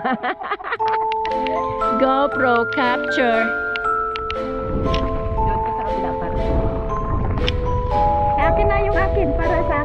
GoPro capture. Doon ko sa kabila para. Akin na yung akin para sa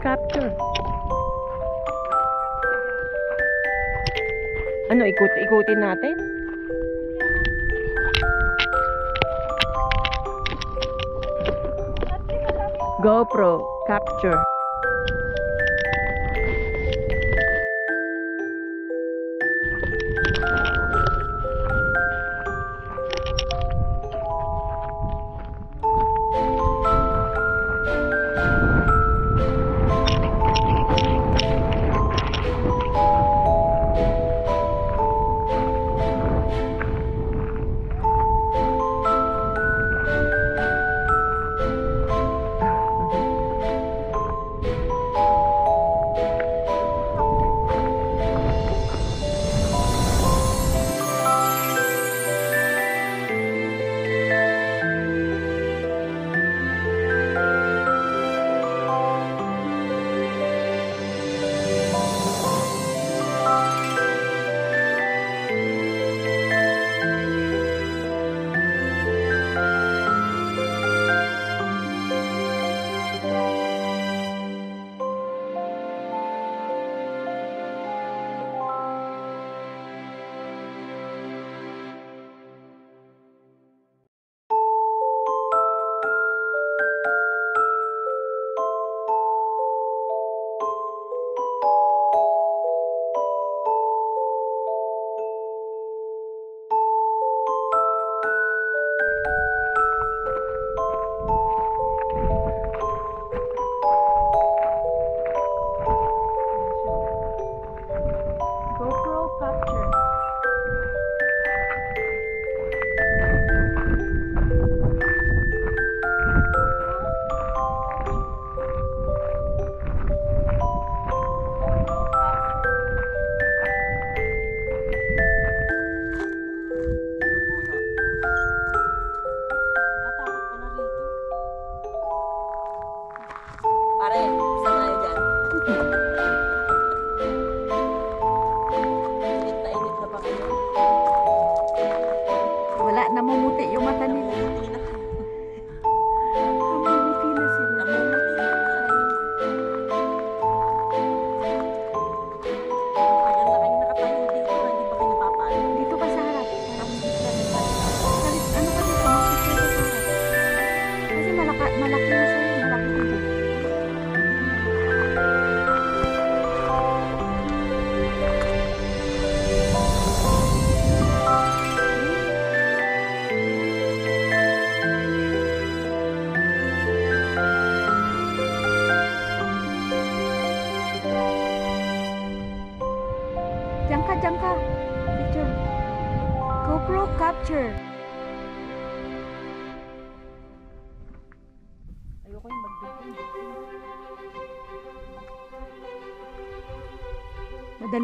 capture. Ano, ikut ikutin natin? GoPro capture.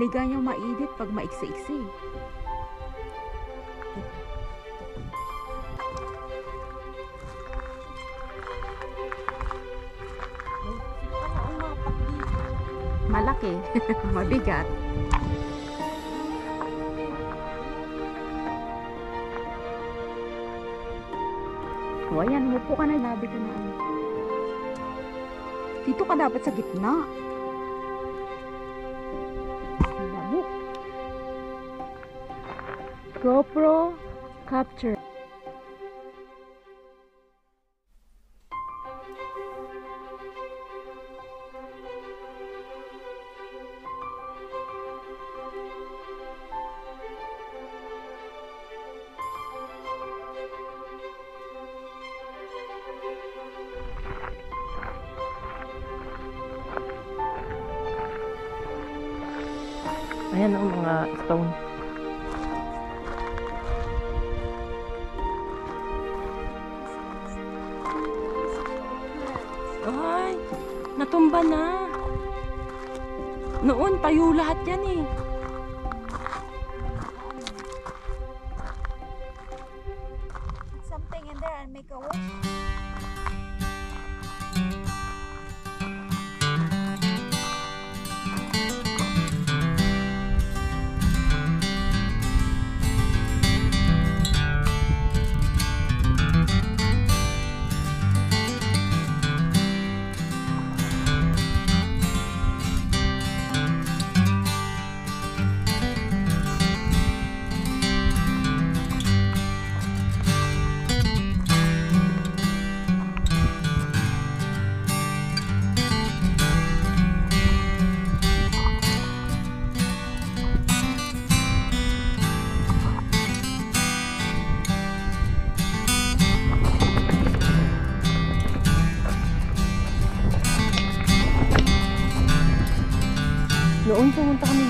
Madali ganyang maedit pag maiksi-iksi. Malaki. Mabigat. O ayan, umupo ka na. Labi ka na. Dito ka dapat sa gitna. GoPro capture.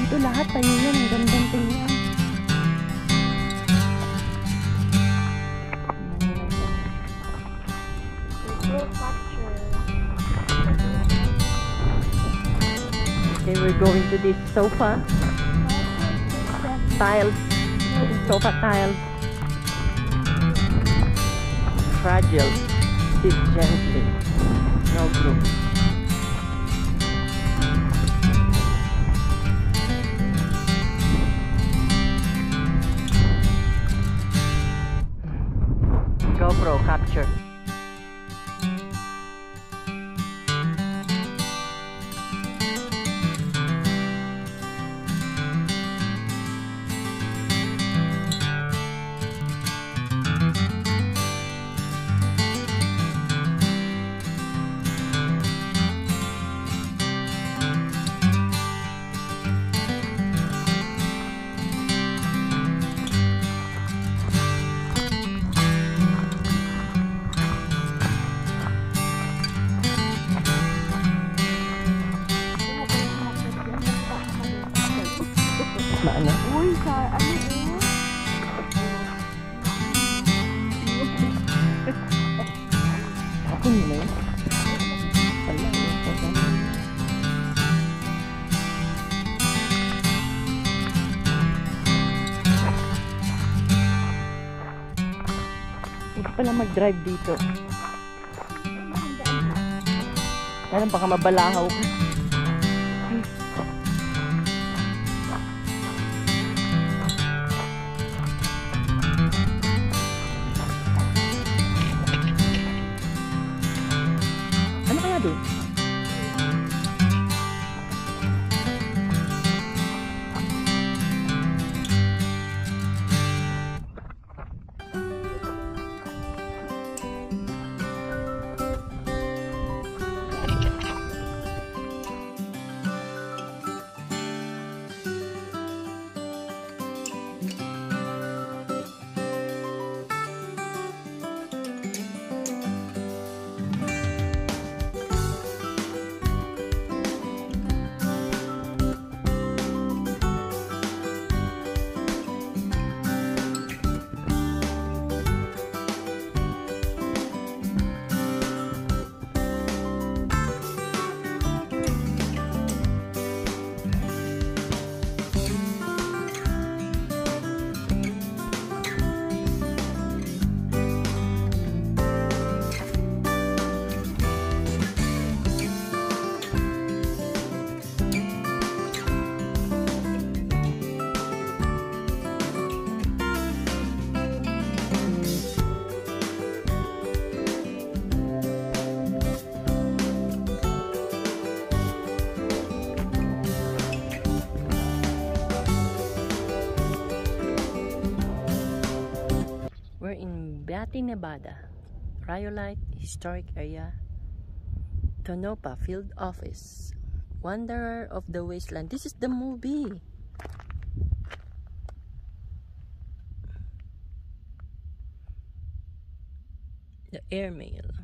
Dito lahat. Tayo yan. Ang gandang tingnan. Okay, we're going to this sofa. Tiles. Sofa tiles. Fragile. Sit gently. No glue. Mag-drive dito. Kaya baka mabalahaw ka. Nevada. Rhyolite Historic Area. Tonopah Field Office. Wanderer of the Wasteland. This is the movie. The airmail.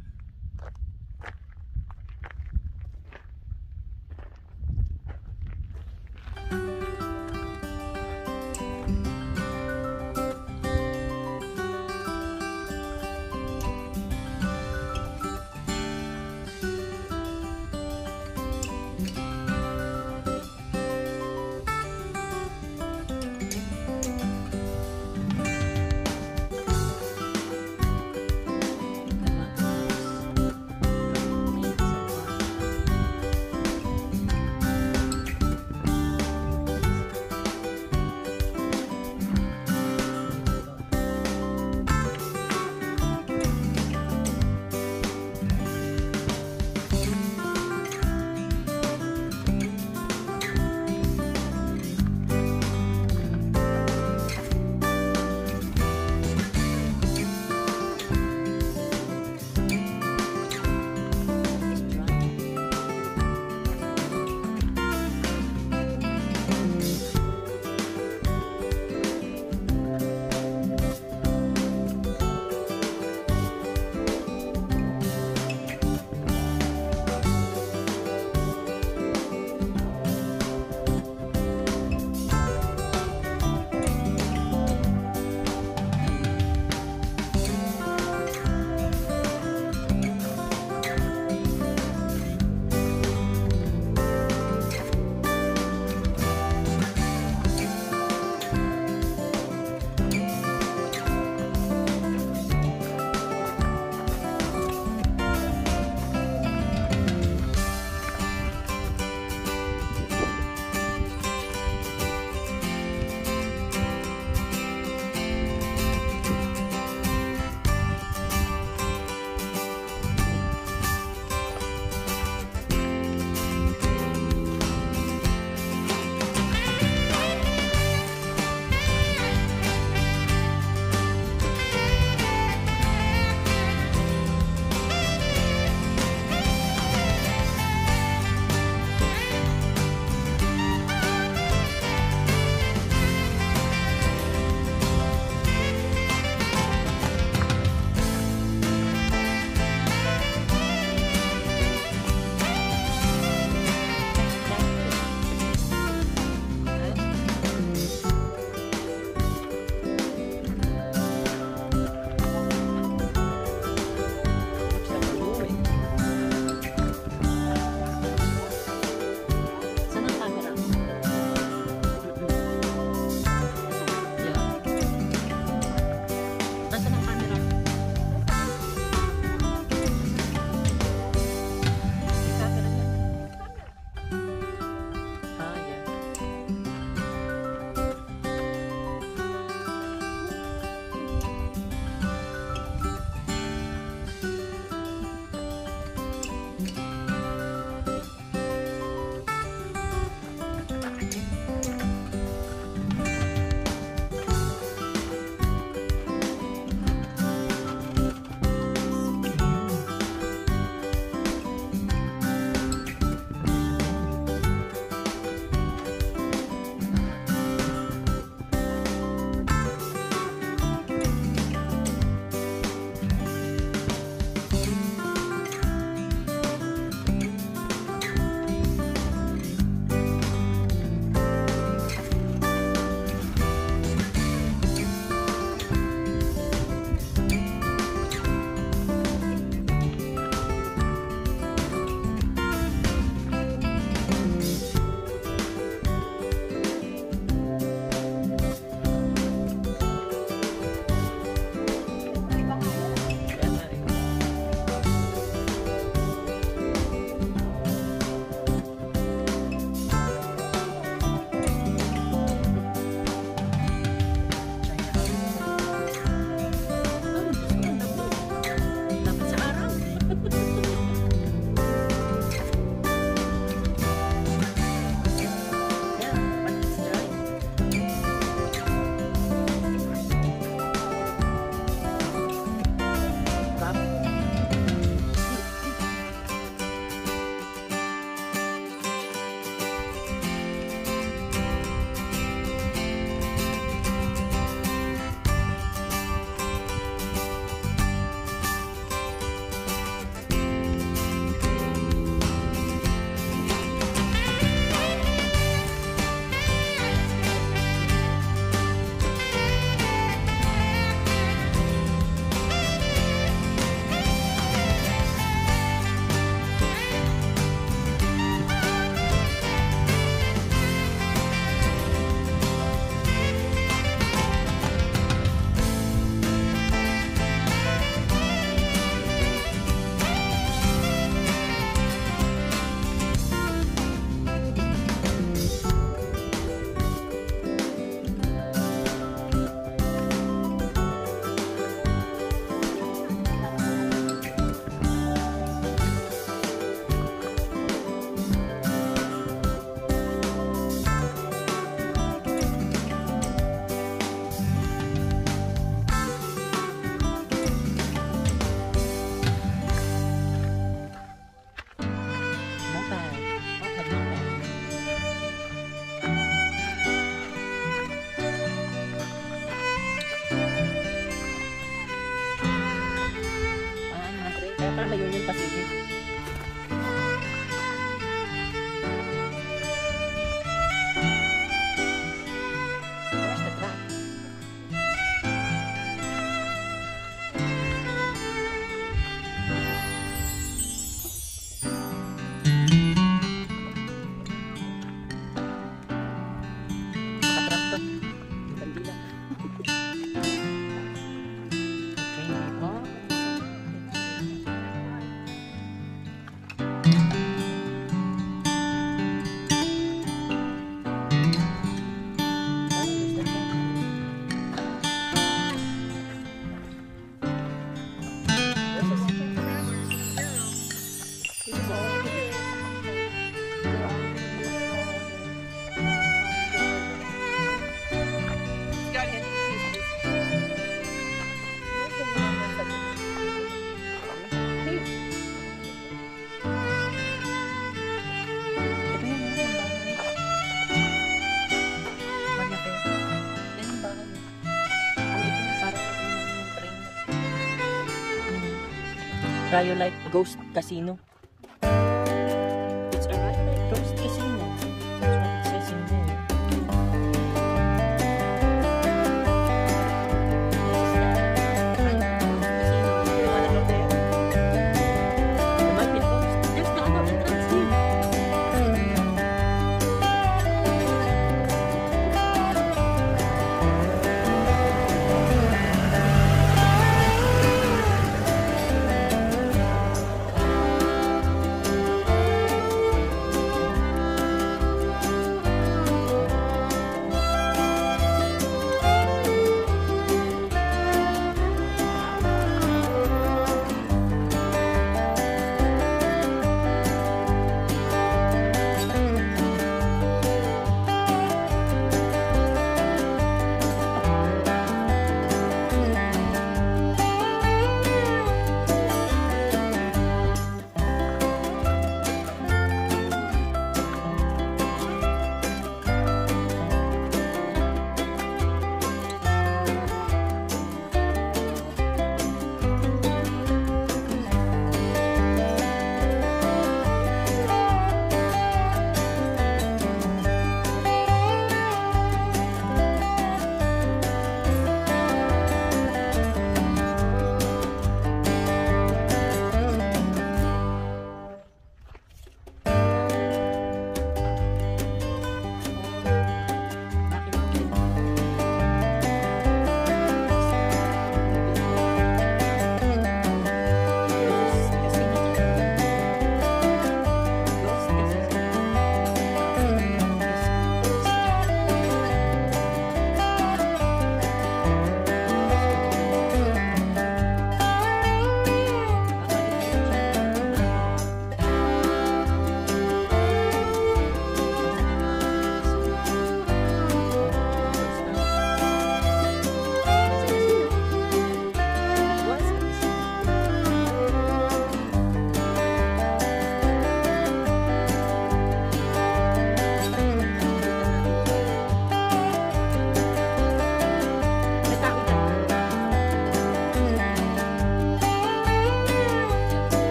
Hmm. Rhyolite Ghost Casino.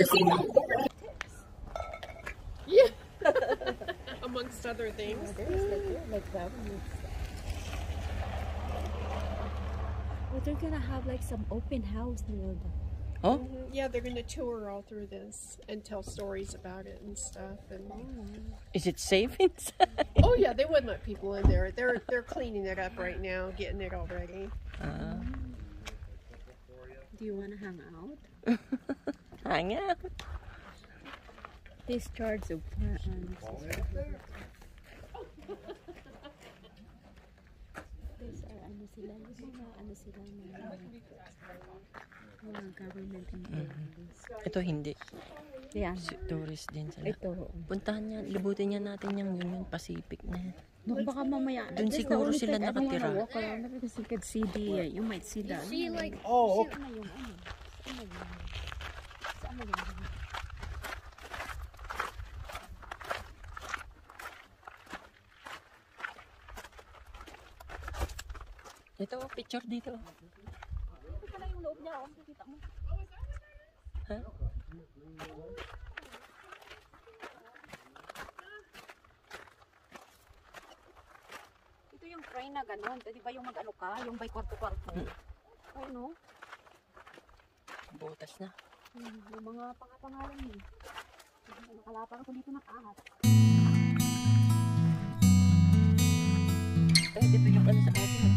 The same Yeah. Amongst other things. Oh, they're gonna have like some open house, Nilda. Oh, Mhm. Yeah, they're going to tour all through this and tell stories about it and stuff. And is it safe inside? oh yeah, they wouldn't let people in there. They're they're cleaning it up right now, getting it all ready. Ah, Do you wanna hang out? Hang out. Discharge of um, These are ano sila, yung mga ano sila, mga, mga government employees. Ito hindi. Yan. Si- Tourist din sila. Ito. Puntahan niya, libutin niya natin yung Union Pacific na yan. No, baka mamaya. The siguro sila nakatira. walk around because you could see the, uh, you might see the, See, like, oh, yung ano? Yung, yung, Ito, picture dito. ito pala yung loob niya, oh, nakikita mo. Ha? Ito yung train na gano'n. Di ba yung mag-ano ka? Yung by kwarto-kwarto. Ay, no? Butas na. Hmm, yung mga pangapangalan mo. Nakalapan ko dito ng ahas. Eh, dito yung ano sa atin. oh.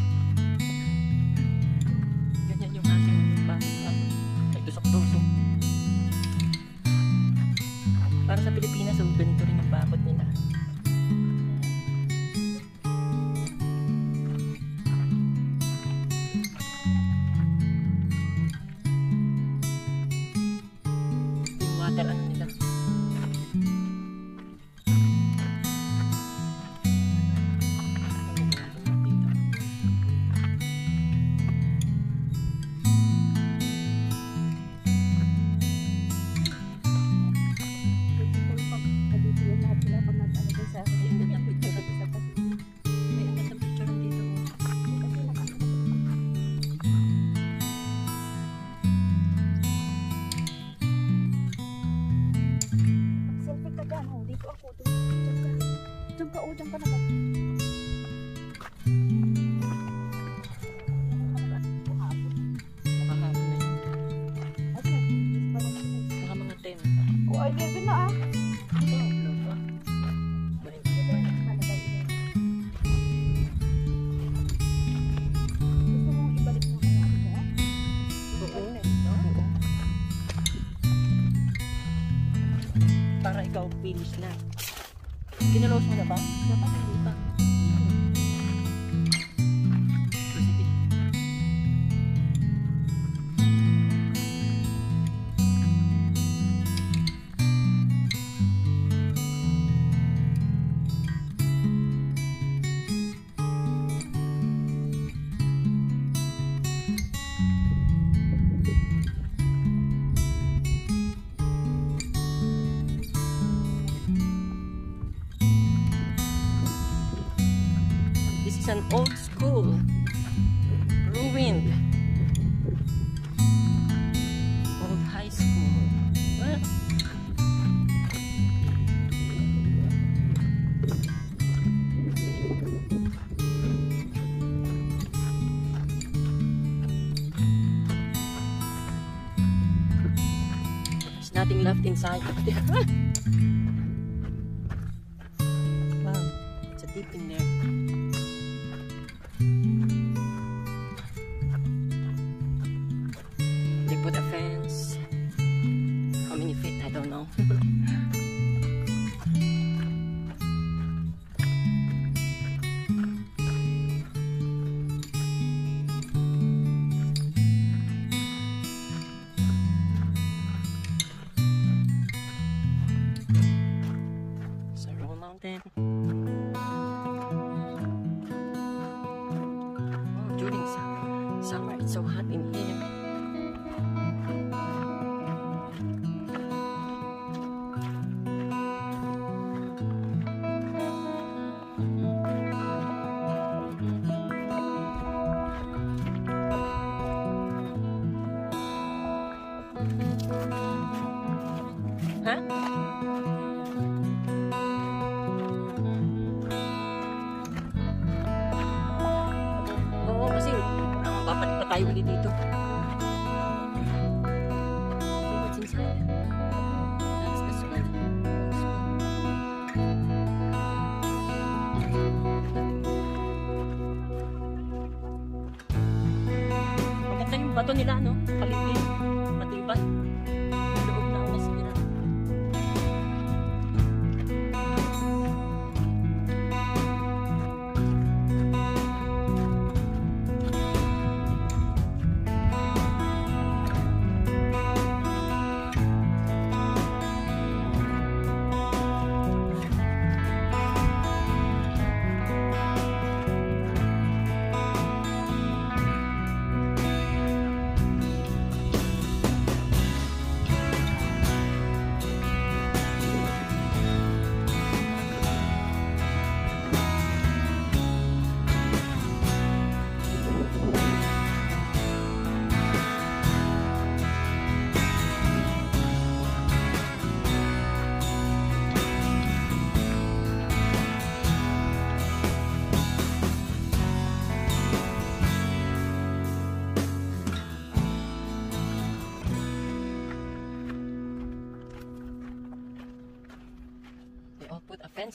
Ganyan yung ating bakit ano. May tusok-tusok. Para sa Pilipinas, oh, ganito rin yung bakod nila. Inside. wow, it's a deep in there. They put a fence. How many feet? I don't know.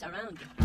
around. What's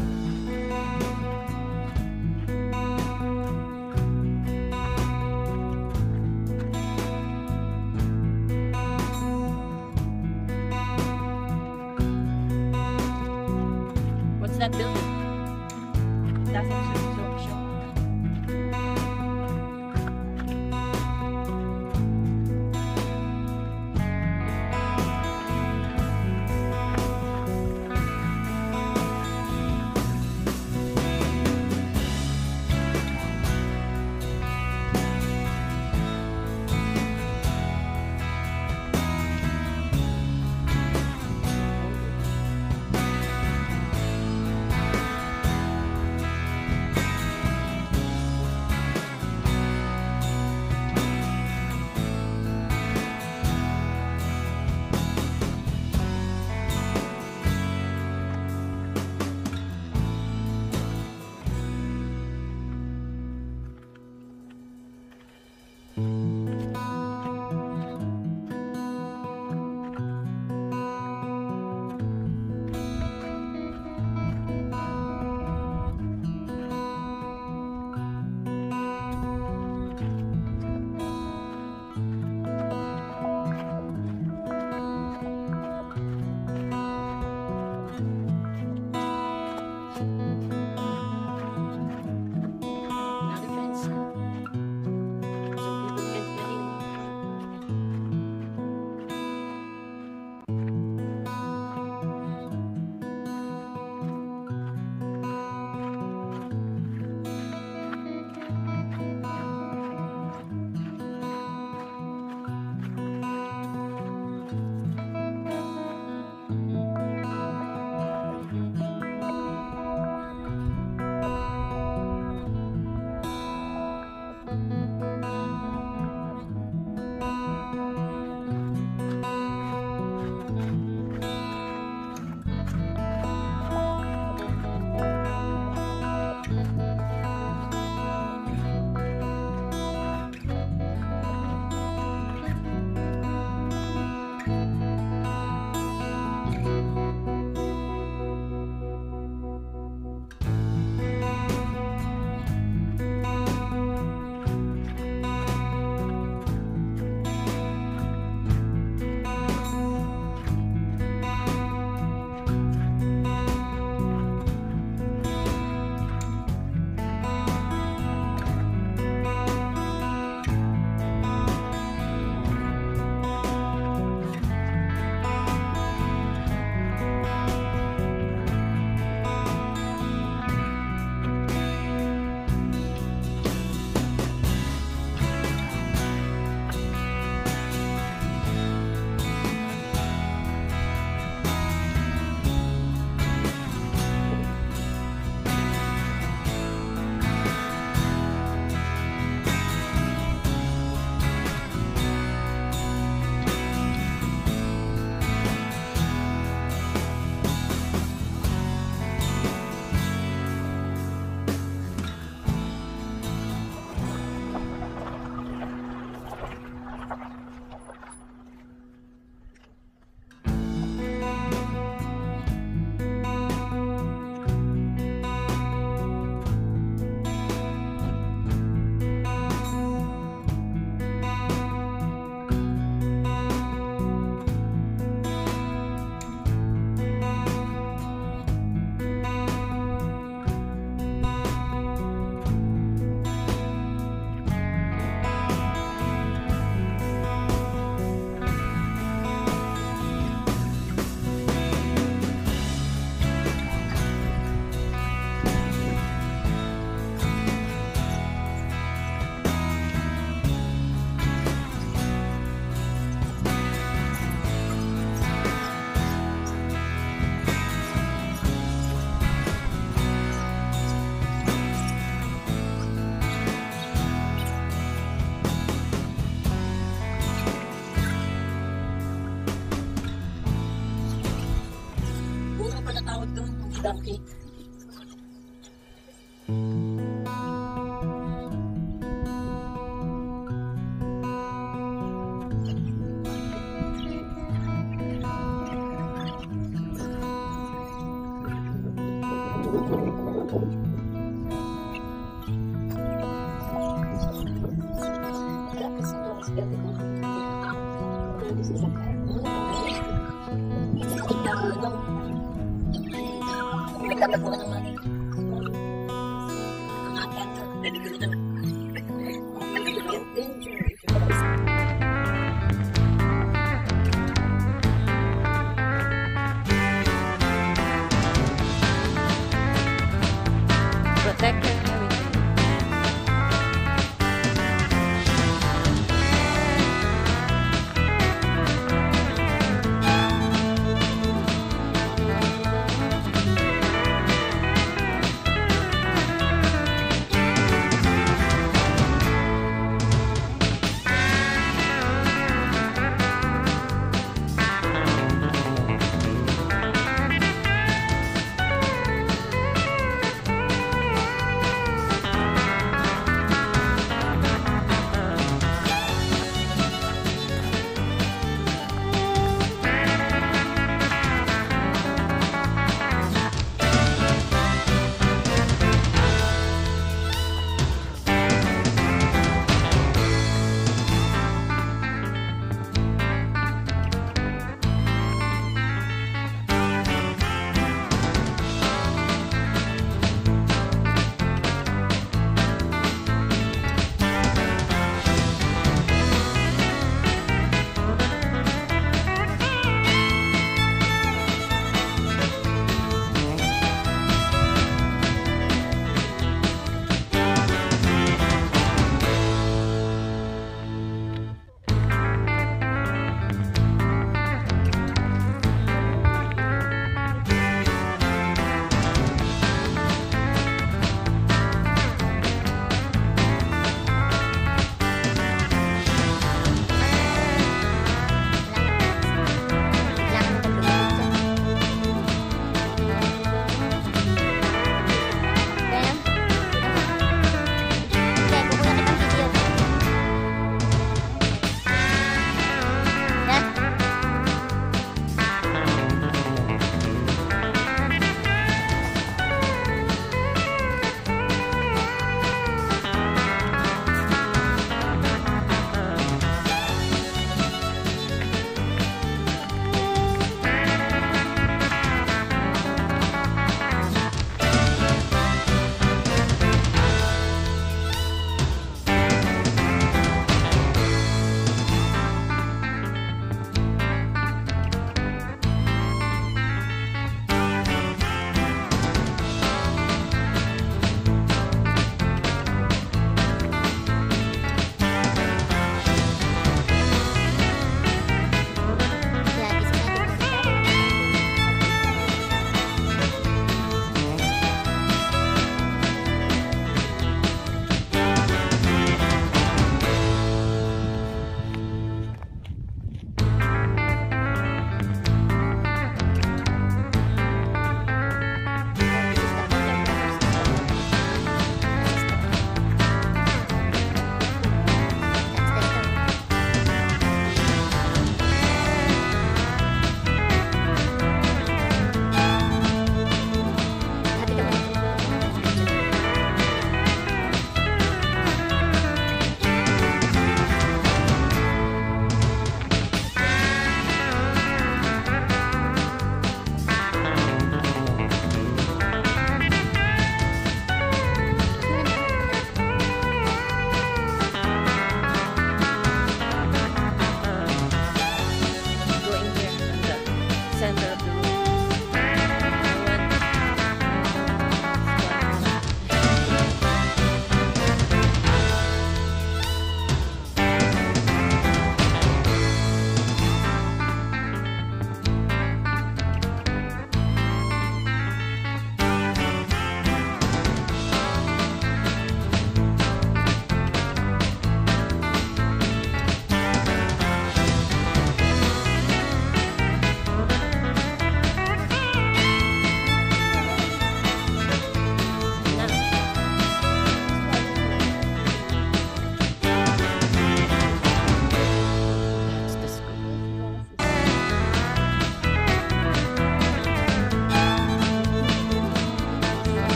Okay.